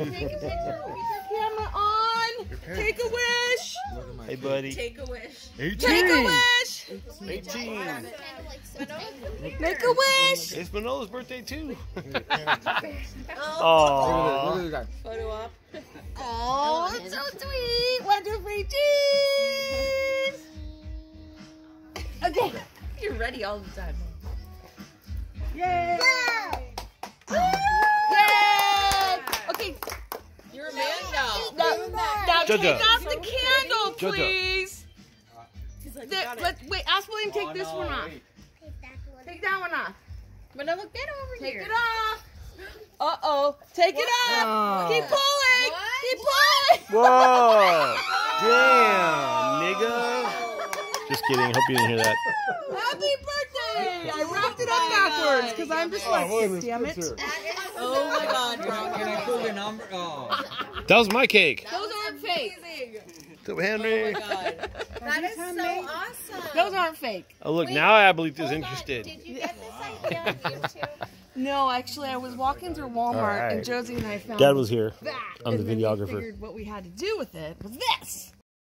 Take a picture. Camera on. Take a wish. Hey, buddy. Take a wish. 18. Take a wish. 18. Make a wish. It's Manola's birthday, too. Oh. Look at that. Photo op. Oh, it's so sweet. One, two, three, cheese. Okay. You're ready all the time. Yay. Yay. Jojo. take off the candle, please. He's like, The- got it. let, wait, ask William take this one off. Take that one off. But now look, get over Take here. it off. Uh oh. Take it off. Oh. Keep pulling. What? Keep pulling. Whoa. Damn, nigga. Just kidding. Hope you didn't hear that. Happy birthday! I wrapped it up backwards because I'm dyslexic. Damn it. Oh my god. Can I pull the number? Oh. That was my cake. Those aren't fake. So, Henry. Oh God. That is so awesome. Those aren't fake. Oh, look, now Abilene is interested. Did you get this idea on YouTube? No, actually, I was walking through Walmart All right. and Josie and I found Dad was here. that. I'm the and then we videographer. figured what we had to do with it was this.